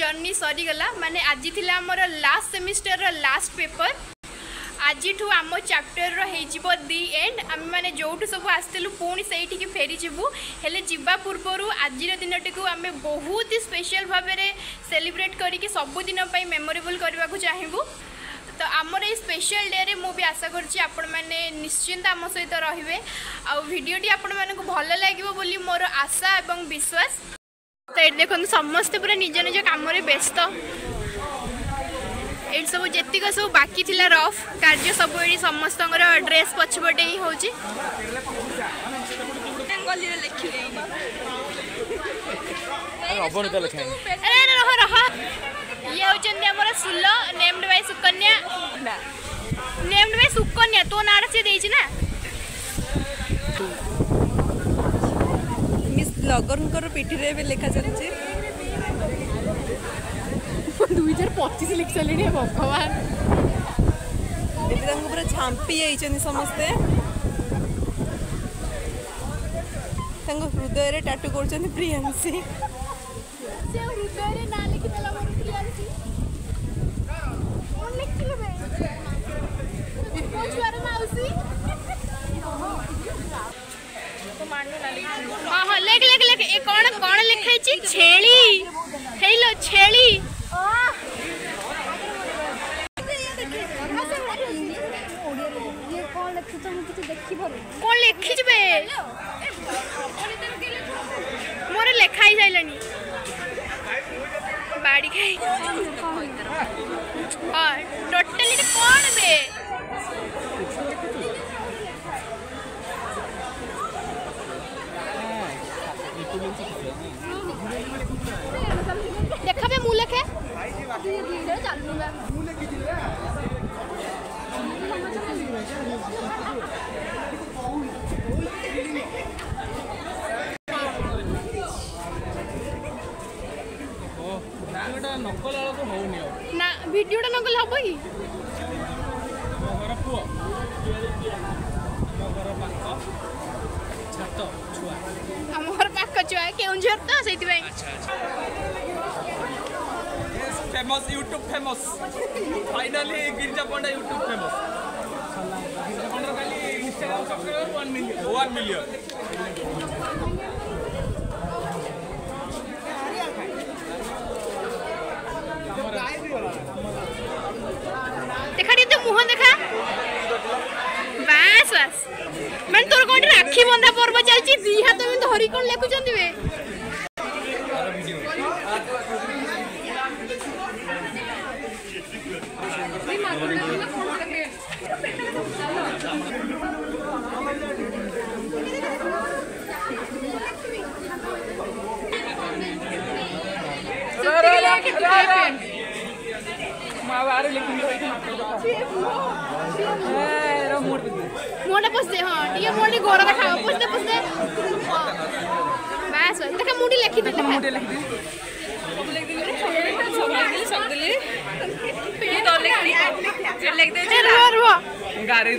Journey सरीगला माने आज थी आमर लास्ट सेमिस्टर लास्ट पेपर आज आम चैप्टर हो दि एंड आम मैंने जो सब आसलु पुणी से फेरीजु हेले जावा पूर्वर आज दिन टी आम बहुत ही स्पेशल भाव में सेलिब्रेट करके सबुदिन मेमोरेबल करने को चाहबू तो आमर स्पेशल डे रे मुझे आशा करश्चिंत आम सहित रे आडियोटी आपण मूँ भल लगे मोर आशा और विश्वास ତ ଏଠି ଦେଖନ୍ତୁ ସମସ୍ତେ ପୁରା ନିଜ ନିଜ କାମରେ ବ୍ୟସ୍ତ ଏଠି ସବୁ ଯେତିକ ସବୁ ବାକି ଥିଲା ରଫ୍ କାର୍ଯ୍ୟ ସବୁ ଏଠି ସମସ୍ତଙ୍କର ଡ୍ରେସ୍ ପଛପଟେ ହିଁ ହେଉଛି ରହ ରହ ଇଏ ହେଉଛନ୍ତି ଆମର ସୁଲ named by Sukanya named by Sukanya ତୋ ନାଁଟା ସିଏ ଦେଇଛି ନା ବ୍ଲଗରଙ୍କର ପିଠିରେ ଏବେ ଲେଖା ଚାଲିଛି ଦୁଇ ହଜାର ପଚିଶ ଲେଖି ସାରିଲେଣି ଭଗବାନ ଏବେ ତାଙ୍କୁ ପୁରା ଝାମ୍ପି ଯାଇଛନ୍ତି ସମସ୍ତେ ତାଙ୍କ ହୃଦୟରେ ଟାଟୁ କରୁଛନ୍ତି ପ୍ରିୟାଂଶୀ ଛୁଆର ମାଉସୀ ହଁ ହଁ ଲେଖ ଲେଖ ଲେଖ ଏ କ'ଣ କ'ଣ ଲେଖା ହେଇଛି ଛେଳି ହେଇଲୋ ଛେଳି କ'ଣ ଲେଖିଛୁ ବେ ମୋର ଲେଖା ହେଇସାରିଲାଣି ବାଡ଼ି ଖାଇ ହଁ ଟୋଟାଲି କ'ଣ ବେ Kamu harus pakai cuaca, kayak unjuk tuh, saya tiba-tiba. Famous YouTube famous finally Girija Panda YouTube famous Girija Panda खाली Instagram subscriber one million one million দেখা দিয়ে মুহ দেখা বাস বাস মানে তোর কোটি রাখি বন্ধা পর্ব চলছি দুই হাত ধরি কোণ লেখুছেন মোটা পশে হ্যাঁ টিকে মোটি গোরা দেখা পশে পশে বাস দেখা মুটি লেখি দে মুটি লেখি দে সব লেখি দে সব লেখি সব দিলি ये तो লেখি চল লেখি দে চল রো রো গারে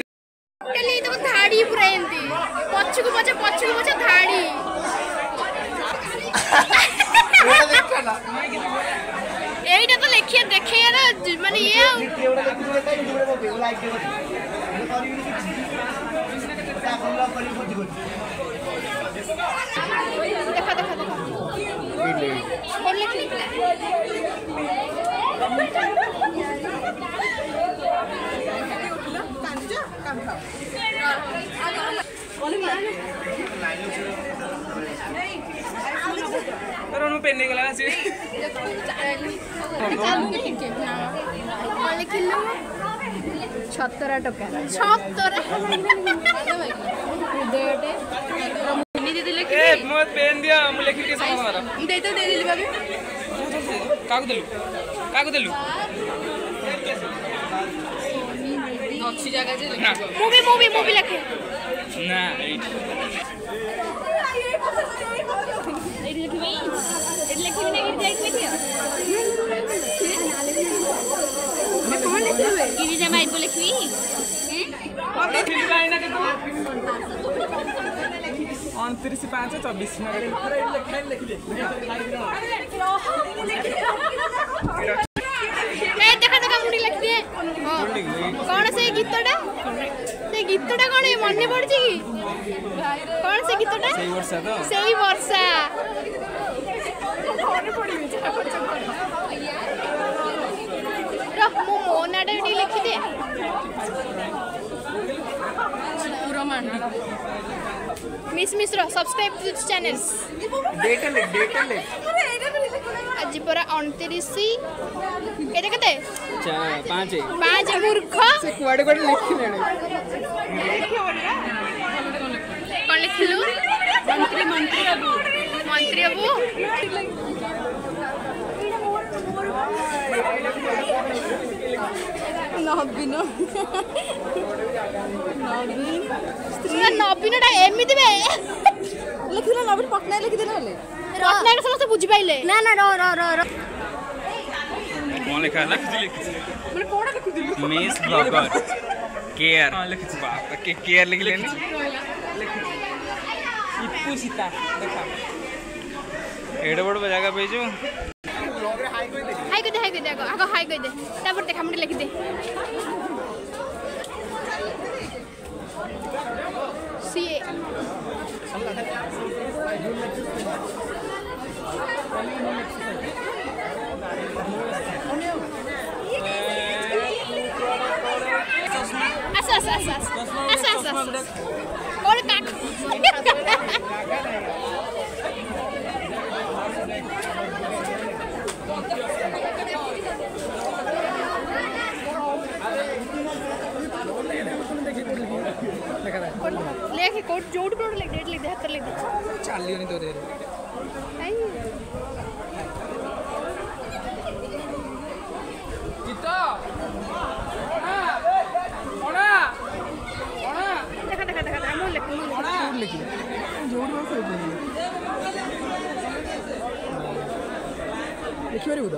টেলি তো ধাড়ি পুরা এন্তি পছকু পছে পছকু পছে ধাড়ি ওটা দেখা না देखिए देखिए ना मैंने ये देखा देखा देखा खोल ले तर उन्होंने पहनने के लाना चाहिए छतरा टका छतरा ए मत पेन दिया हम लेखिल के सामान हमारा दे तो दे दिली बाबू काकू देलु काकू देलु अच्छी जगह जे मूवी मूवी मूवी लिखे ना एट एट लिखबे গিরিজা মাই বলে কি অনতিরিশ পাঁচ চবিশ କଣ ସେ ଗୀତଟା ସେ ଗୀତଟା କଣ ମନେ ପଡୁଛି କି କଣ ସେ ଗୀତଟା ସେଇ ବର୍ଷା मिस मिस रो सब्सक्राइब टू दिस चैनल डेट ले डेट ले आज पर 29 केते केते 5 5 मूर्ख से कुवाड़े कुवाड़े लिखि ने कोन लिखलु मंत्री मंत्री बाबू मंत्री बाबू ନବୀନ ନବୀନଟା ଏମିତି ବେ ଲେଖିଦେଲେ ନବୀନ ପଟ୍ଟନାୟକ ଲେଖିଦେଲେ ହେଲେ ପଟ୍ଟନାୟକ ସମସ୍ତେ ବୁଝିପାରିଲେ ନା ନା ର ର ର ର କଣ ଲେଖା ହେଲା କିଛି ଲେଖିଛି ମାନେ କଣ ଲେଖିଥିଲୁ ମିସ୍ ବ୍ଲଗର କେୟାର ହଁ ଲେଖିଛି ବାପା କେ କେୟାର ଲେଖିଲେନି ଇପୁ ସୀତା ଦେଖା ଏଡ଼େ ବଡ଼ ଜାଗା ପାଇଛୁ ବ୍ଲଗରେ ହାଇ କରି হাই করে দে হাই করে দে আগে আগে হাই করে দে তারপর দেখ আমি লিখি দে সিএ আচ্ছা আচ্ছা আচ্ছা আচ্ছা আচ্ছা আচ্ছা ওর কাকা କୋଉଠି ଯୋଉଠି ଗୋଟେ ଲେଖି ଏଠି ଲେଖି ହାତରେ ଲେଖି ଚାଲିବନି ତୋ ଦେହରେ କାଇଁ ଗୀତ ଦେଖିପାରିବୁ ତ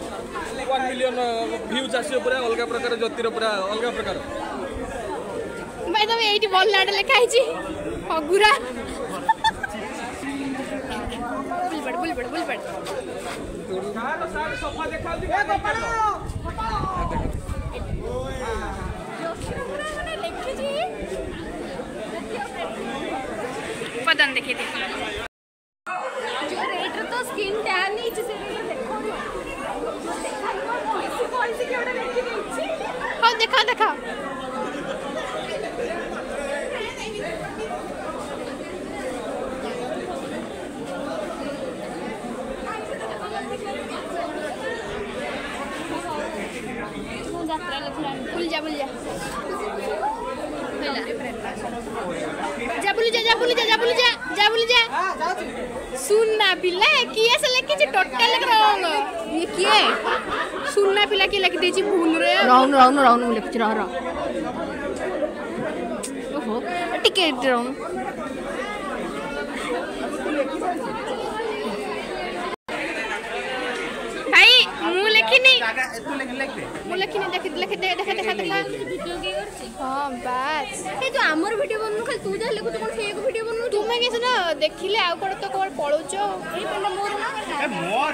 ୱାନ୍ ମିଲିୟନ୍ ଭ୍ୟୁଜ୍ ଆସିବ ପୁରା ଅଲଗା ପ୍ରକାର ଜ୍ୟୋତିର ପୁରା ଅଲଗା ପ୍ରକାର ଭାଇ ତମେ ଏଇଠି ଭଲ ନାଁଟା ଲେଖା ହେଇଛି ଅଗୁରା ବୁଲବଡ଼ ବୁଲବଡ଼ ବୁଲବଡ଼ ସଫା ଦେଖାଉଛି ଉପାଦାन देखिए देखा देखा बुलजा बुलजा बुलजा बुलजा बुलजा बुलजा सुनना पिला किए से लेके जे टट्टा लग रहोंग ये किए सुनना पिला के लग देजी भूल रे राउन राउन राउन लेके रह रहा ओहो टिकट राउन হ্যাঁ, আমার ভিডিও বনু খালি তু যা লেখুছ কোন সেই ভিডিও বনু তুমি সিনা দেখিলে আউ কোন তো কোন পড়ুছ এই মোর মোর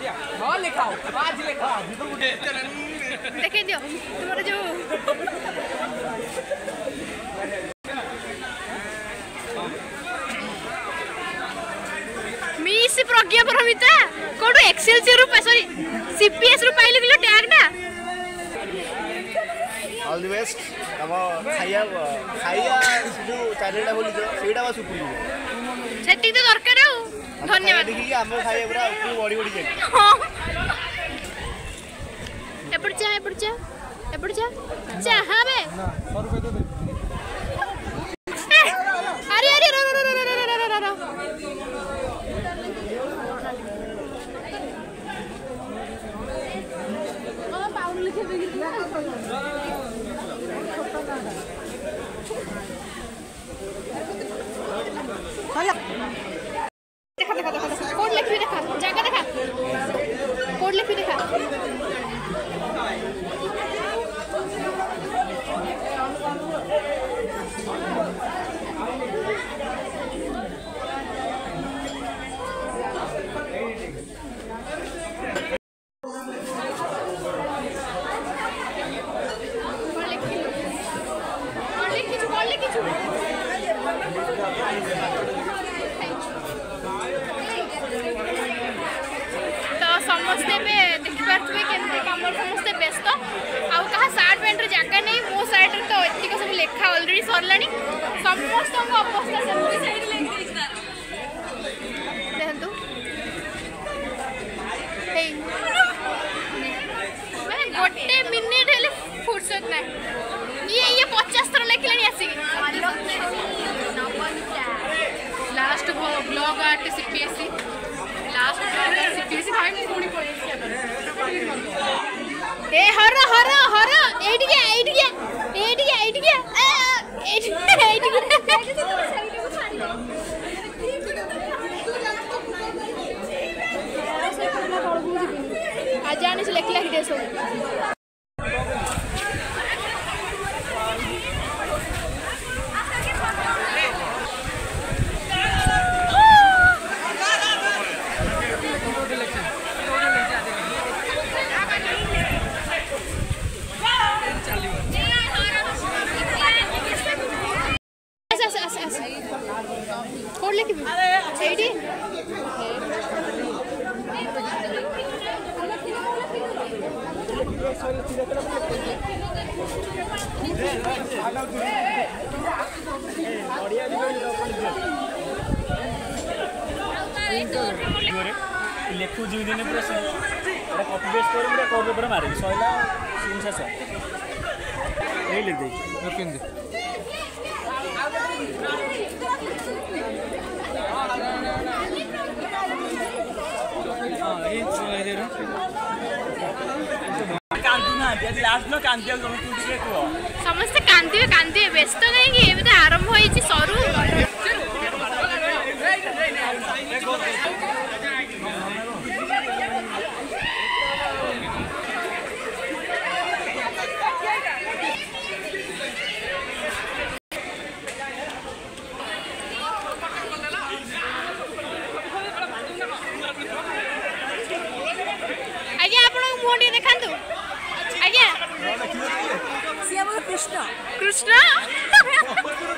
देखे दियो तुम्हारा जो miss Pragya Paramita code Excel से रूप सॉरी सीपीएस रूप पाइले बिलो टैग ना অল দি বেস্ট তম খাইয়া খাইয়া যে চ্যানেলটা বলিছো সেইটা বা সুপুরি সেটি তো দরকার ଧନ୍ୟବାଦ ଏପଟେ ଚା ଏପଟେ ଚା ଏପଟେ ଚା ଚାହା ବେ सिलेक्ट लग रही है समस्त समस्तै कास्तकि आरम्भ కృష్ణ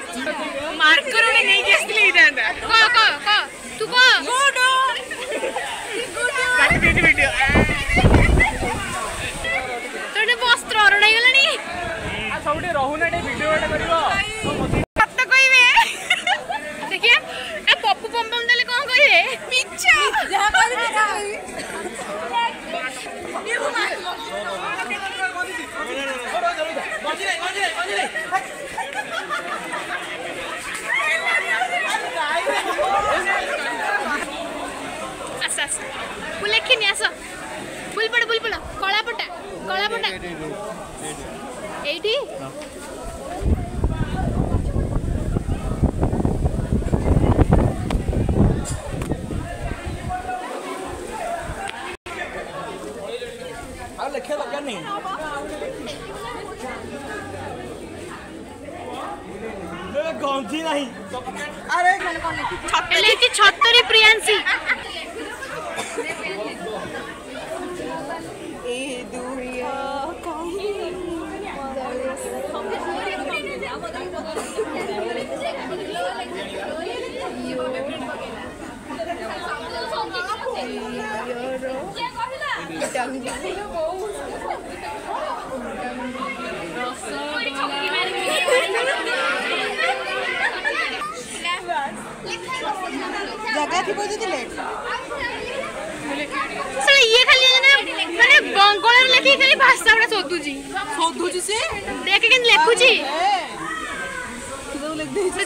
కృష్ణ మార్కర్ ने नहीं गेस लिया था को को को तू को गुडो गुडो गाड़ी बीट बीट ତୋଟେ ବସ୍ତ୍ର ଅରଣାଇଗଲାଣି ଆଉ ସବୁଠି ରହୁନାଟେ ଭିଡ଼ିଓ ଗୋଟେ କରିବ Tá? ସେ ଇଏ ଖାଲି ମାନେ ବଙ୍ଗଳାରେ ଲେଖିକି ଖାଲି ଭାଷା ଗୁଡା ଶୋଧୁଛି ଶୋଧୁଛି ସେ ଦେଖ କେମିତି ଲେଖୁଛି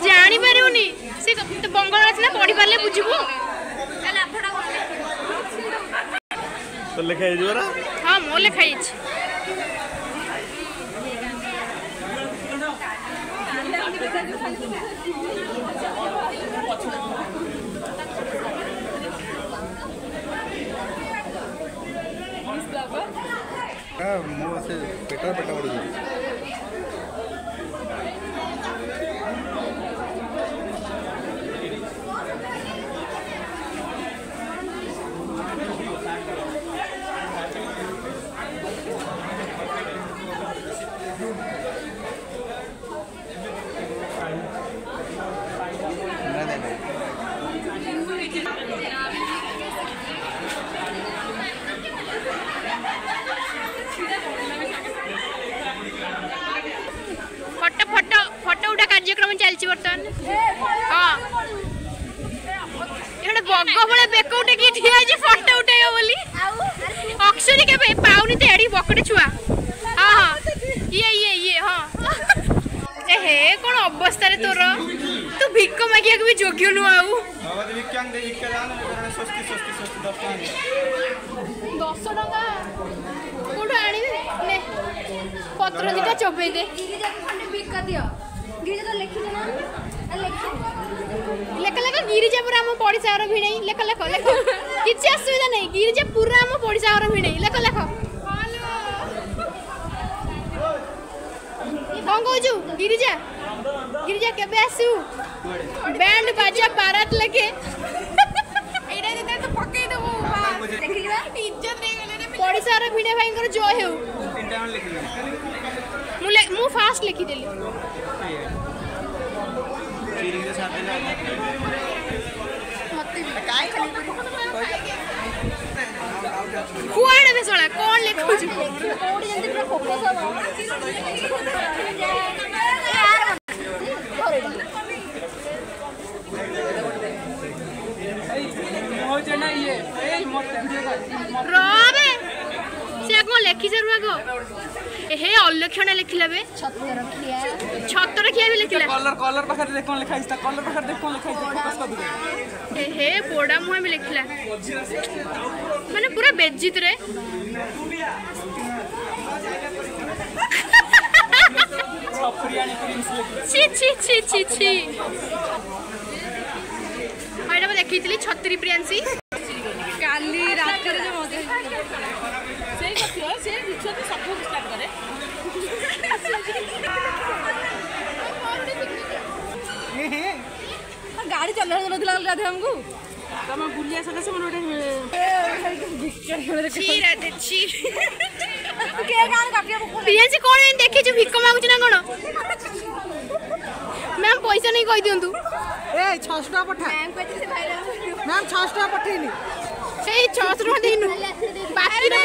ଜାଣିପାରିବୁନି ସେ ବଙ୍ଗଳା ସିନା ପଢିପାରିଲେ ବୁଝିବୁ ଲେଖା ହେଇଛି ହଁ ମୋ ଲେଖା ହେଇଛି കിട്ടാൻ പെട്ടെന്ന് കൊടുക്കും ଗୋଟେ କିଏ ଠିଆ ହେଇଛି ଫଟୋ ଉଠେଇବ ବୋଲି ଅକ୍ଷରୀ କେବେ ପାଉନି ତ ଏଠି ବକଟେ ଛୁଆ ହଁ ହଁ ଇଏ ଇଏ ଇଏ ହଁ ହେ କ'ଣ ଅବସ୍ଥାରେ ତୋର ତୁ ଭିକ ମାଗିବାକୁ ବି ଯୋଗ୍ୟନୁ ଆଉ ଦଶ ଟଙ୍କା କୋଉଠୁ ଆଣିବି ପତ୍ର ଦିଟା ଚୋବେଇ ଦେ ଗିରିଜା ଲେଖିଛ ନା लेख लेख गिरीजा पूरा पड़सा घर भिणे लेख लेख लेख किसी असुविधा नहीं गिरीजा पूरा पड़सा घर भिणे लेख लेख कौन कौन जो गिरिजा गिरिजा के बैंड बजा पारत लगे भाई जो हेऊ मु फास्ट लिखि देली Cuál de la colección, ¿por qué हे अलक्षण लिखिला बे छतर खिया भी लिखिला कलर कलर पाखर देख कोन लिखा इस्ता कलर पाखर देख कोन लिखा इस्ता फोकस कर दे हे बोडा मुहा भी लिखिला माने पूरा बेज्जित रे ছি ছি ছি ছি ছি এটা দেখাইলি ছত্রি প্রিয়াংশী ଚଲେଇ ଚଲଉଥିଲା ରାଧେ ଆମକୁ ତମ ବୁଲିଆ ସକାଶେ ମୋର ଗୋଟେ କଣ ଦେଖିଛୁ ଭିକ ମାଗୁଛୁ ନା କଣ ମ୍ୟାମ୍ ପଇସା ନେଇ କହିଦିଅନ୍ତୁ ଏ ଛଅଶହ ଟଙ୍କା ପଠା ମ୍ୟାମ୍ ଛଅଶହ ଟଙ୍କା ପଠେଇନି ସେଇ ଛଅଶହ ଟଙ୍କା ଦେଇନୁ ବାକିରେ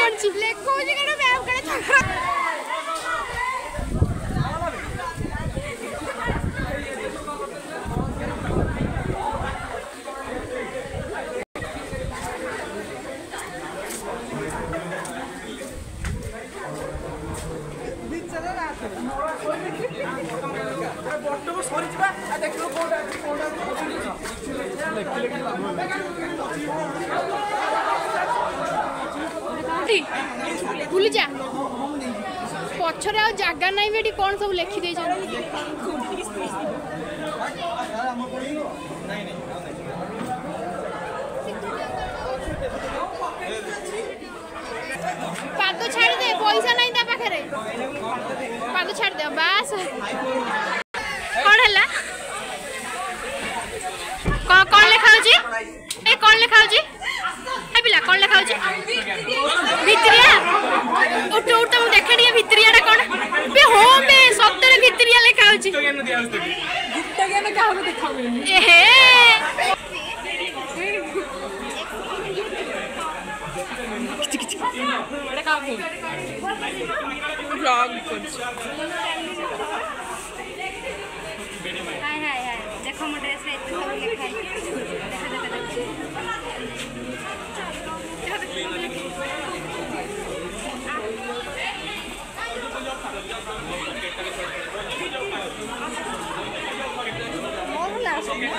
কোন সব লেখি দিয়েছেন পাদ ছাড়ি দে পয়সা নাই তা পাখে পাদ ছাড়ি দে বাস ಗುಪ್ತಗೆಯನ್ನು ದೇವಸ್ಥಾನ ಗುಪ್ತಗೆಯನ್ನು ಕಾಲು ದಿಕ್ಕಾಗ ಬ್ಲಾಗ್ নে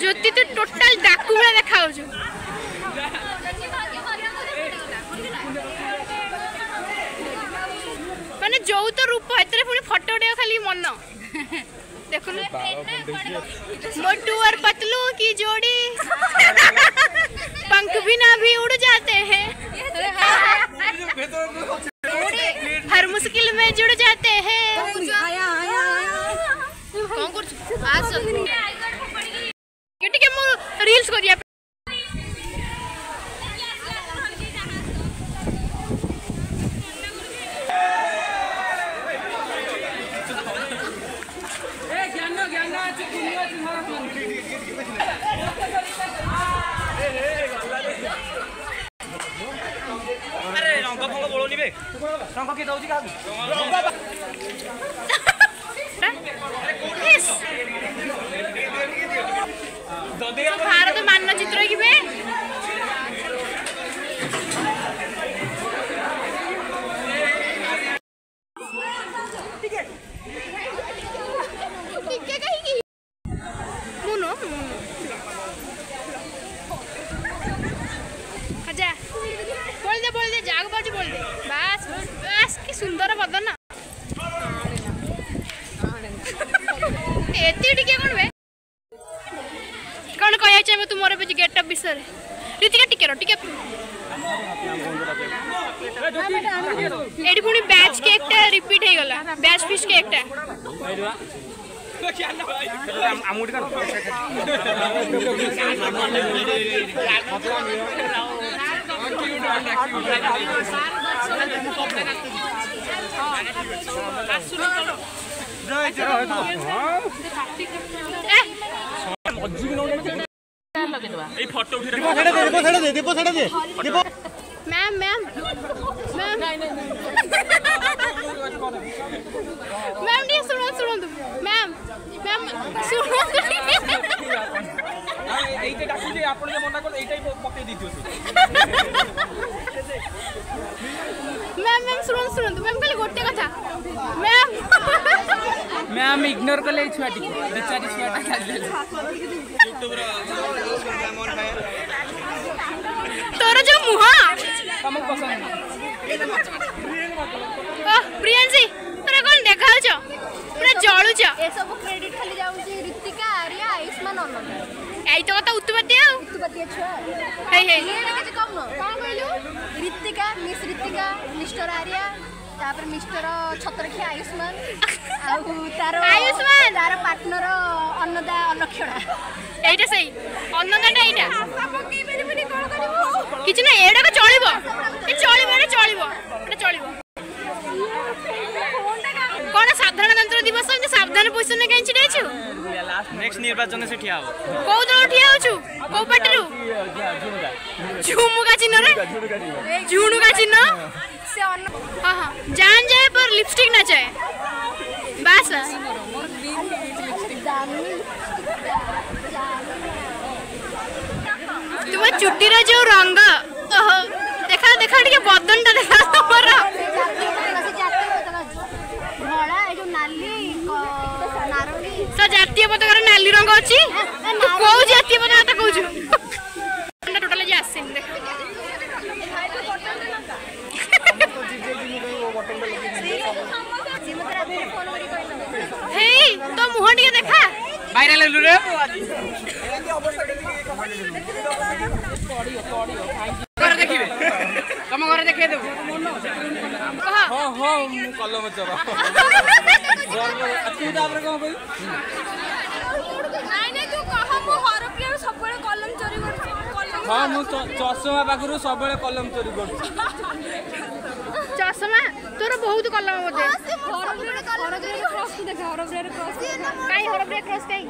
জ্যোতি তো টোটাল ডাকুড়া দেখাওছু মানে যৌ তো রূপ এতে পুরো ফটো উঠে খালি মন দেখুন মোটু আর পাতলু কি জোড়ি पंख बिना भी उड़ जाते हैं हर मुश्किल में जुड़ जाते हैं रील्स को दिया 나오지 가고 चाहिँ पकाइदिन्थ्यो म्याम म्याम सुन्नु सुन्नु तो म्याम कहिले घोटेको छ म्याम म्याम इग्नोर कले छुवाटी बेचारी छुवाटी खाले तोर जो मुहा तमक पसंद प्रियंसी तोरा कोन देखाउछ पूरा जळुछ ए सब क्रेडिट खाली जाउची ऋतिका आर्या आयुष्मान अनन्या এইতো কথা উত্তর দিও উত্তর দিয়েছো এই এই কিছু কম না কোন কইলু ঋতিকা মিস ঋতিকা মিস্টার আরিয়া তারপরে মিস্টার ছত্রখী আয়ুষ্মান ଆଉ ତାର ଆୟୁଷ୍ମାନ ତାର ପାର୍ଟନର ଅନ୍ନଦା ଅଲକ୍ଷଣା ଏଇଟା ସେଇ ଅନ୍ନଦାଟା ଏଇଟା କିଛି ନାହିଁ ଏଇଟାକ ଚଳିବ ଏ ଚଳିବ ଏଇଟା ଚଳିବ ଏଇଟା ଚଳିବ କଣ ସାଧାରଣ ଦିବସ ଏମିତି ସାବଧାନ ପୋଜିସନରେ କାହିଁ ଛିଡ଼ା ହେଇଛୁ ନେକ୍ସଟ ନିର୍ବାଚନ ସେ ଠିଆ ହବ କୋଉ ଦଳ ଠିଆ ହଉଛୁ କୋଉ ପାର୍ଟିରୁ ଝୁମୁକା ଚିହ୍ନରେ ଝୁଣୁକା ଚିହ୍ନ ସେ ହଁ ହଁ ଜାନ୍ ଯାଏ ପର লিপস্টিক না চায় বাস তোমার চুটির যে রঙ দেখা দেখা টিকে বদনটা দেখা করছি তু কেউ জাতি মানে কথা কৌছু ঠান্ডা টোটাল যে আসেনি দেখ হেই তো মুহ টিকে দেখা বাইরে লাগলু রে ঘরে দেখিবে তম ঘরে দেখিয়ে দেবো ହଁ ହଁ ମୁଁ କଲମ ଚୋର ତାପରେ କ'ଣ କହିବି ହଁ ମୁଁ ଚଷମା ପାଖରୁ ସବୁବେଳେ କଲମ ଚୋରି କରୁଛି ଚଷମା ତୋର ବହୁତ କଲମ ବୋଧେ କାଇଁ ହରପ୍ରିୟା କ୍ରସ୍ କାଇଁ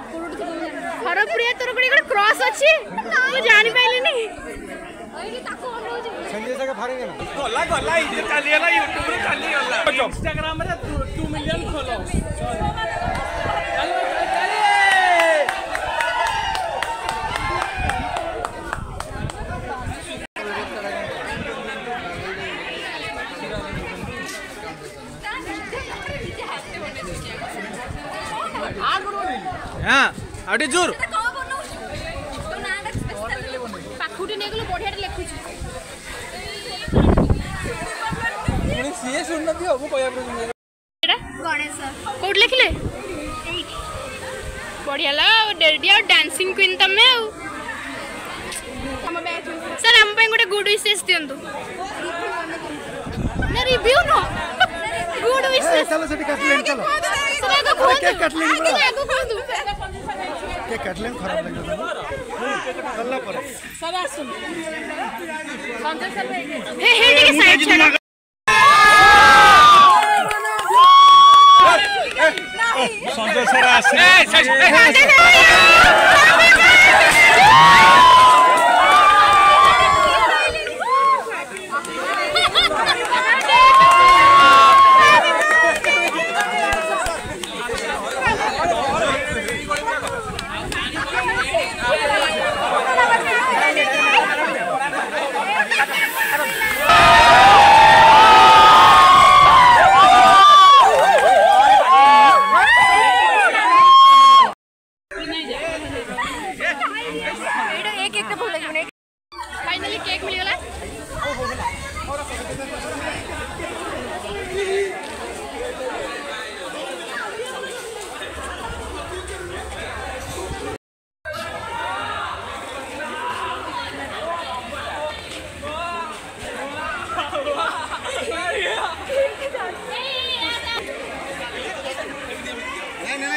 ହରପ୍ରିୟା ତୋର ଗୋଟେ ଗୋଟେ କ୍ରସ୍ ଅଛି ମୁଁ ଜାଣିପାରିଲିନି ଗଲା ଗଲା ଚାଲିଗଲା ୟୁଟ୍ୟୁବରେ ଚାଲିଗଲା ଇନଷ୍ଟାଗ୍ରାମରେ ଟୁ ମିଲିୟନ ଫଲୋ হ্যাঁ ଆଉ ଟିକେ ଜୋର ପାଖୁଟି ନେଇଗଲୁ ଲେଖୁଛୁ ପୁଣି ଲେଖିଲେ ବଢିଆ ହେଲା ଆଉ ଡେଡି ଆଉ ଡ୍ୟାନ୍ସିଂ କୁଇନ୍ ତମେ ଆଉ ସାର୍ ଆମ ପାଇଁ ଗୋଟେ ଗୁଡ୍ ୱିଶେସ୍ ଦିଅନ୍ତୁ ନା ରିଭ୍ୟୁ ନୁହଁ ଗୁଡ୍ ୱିଶେସ୍ ଚାଲ ସେଠି କାଟିଲେଣି ଚାଲ ଆଗ କୁହନ୍ତୁ ଆଗ କୁହନ୍ତୁ কে কাটলেন খারাপ লাগবে আল্লাহ পরে স্যার আসুন সঞ্জয় স্যার হে সঞ্জয় স্যার আসুন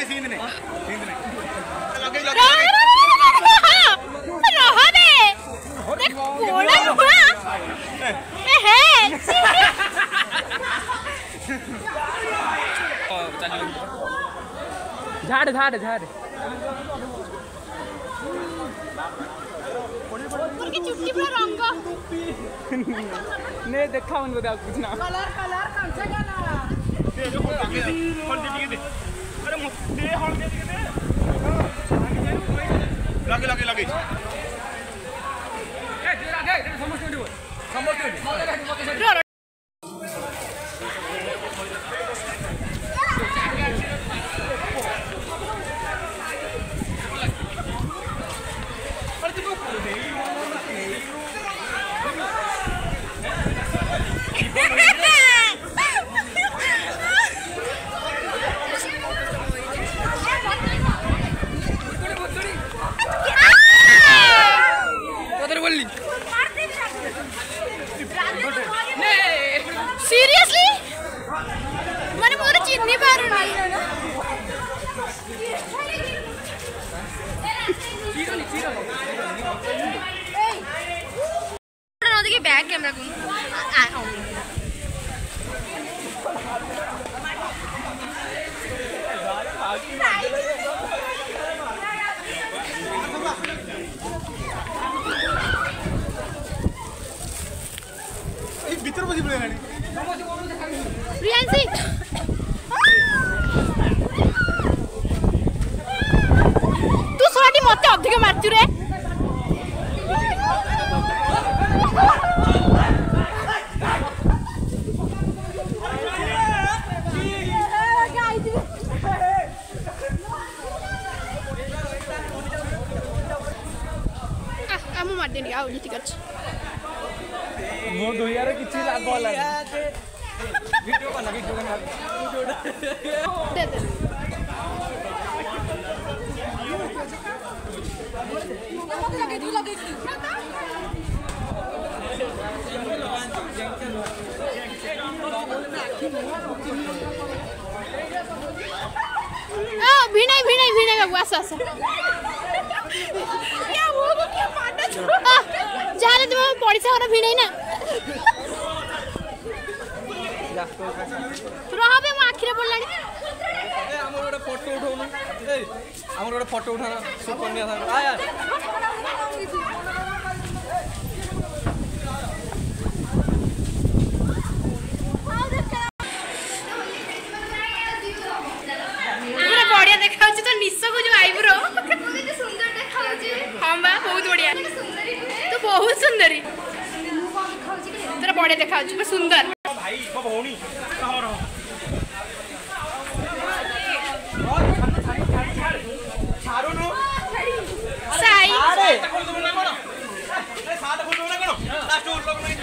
सीधने सीधने झाड़ झाड़ झाड़ चुटकी रंग नहीं देखा उनको कुछ ना कलर कलर कौन सा गाना ਲਾਗੇ ਲਾਗੇ ਲਾਗੇ ਇਹ ਜਿਹੜਾ ਅੱਗੇ ਸਮਝ ਨਹੀਂ ਦਿਓ ਸਮਝ ਨਹੀਂ ਦਿਓ চিলা বল ভিডিও বানা ভিডিও বানা দে দে ভিনাই ভিনাই ভিনাই বাবু আসো আসো যাহলে তুমি পড়িছা ভিনাই না তোরা হবে মা আখিরে বল লাগে ए हाम्रो एउटा फोटो उठाउनु ए हाम्रो एउटा फोटो उठाउन सुकन्या सँग आ यार बहुत सुंदरी तोर बड़िया देखा सुंदर बबोनी रहो रहो छारो नो साई अरे तकोल तुम ना करो अरे साथ खोल तुम ना करो लास्ट उठ लोग नहीं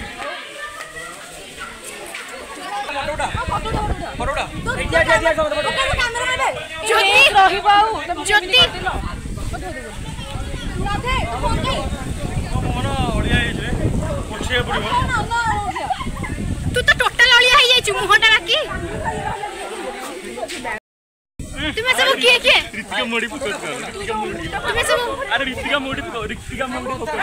परोड़ा परोड़ा परोड़ा दिया दिया दिया सब सब कैमरा में ज्योति रहिबाऊ ज्योति राधे फोन दे मोना ओडिया हे पुछिए पड़िबो বসছু মুহটা রাখি তুমি সব কি কি ঋতিকা মোড়ি পকড় তুমি সব আরে ঋতিকা মোড়ি পকড় ঋতিকা মোড়ি পকড়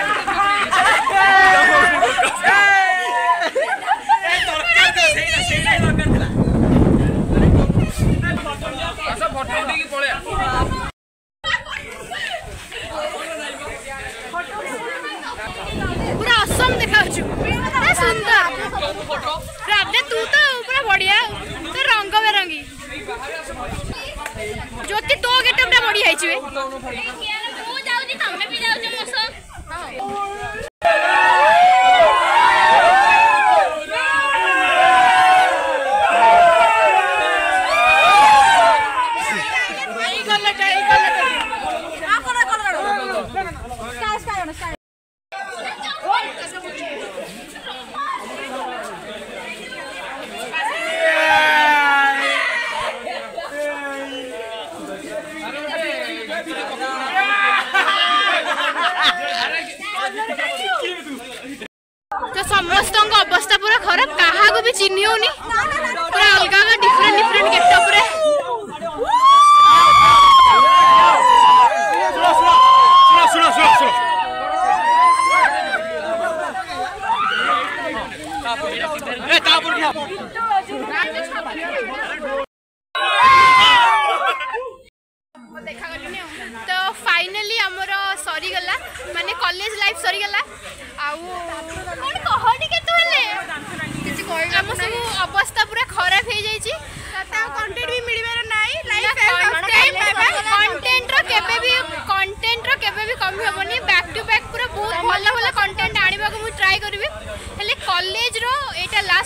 পুরা অসম দেখাচ্ছু সুন্দর বড়িয়া তো রঙ বেরঙ্গি জ্যোতি তো গেটটা বড়িয়া হয়েছে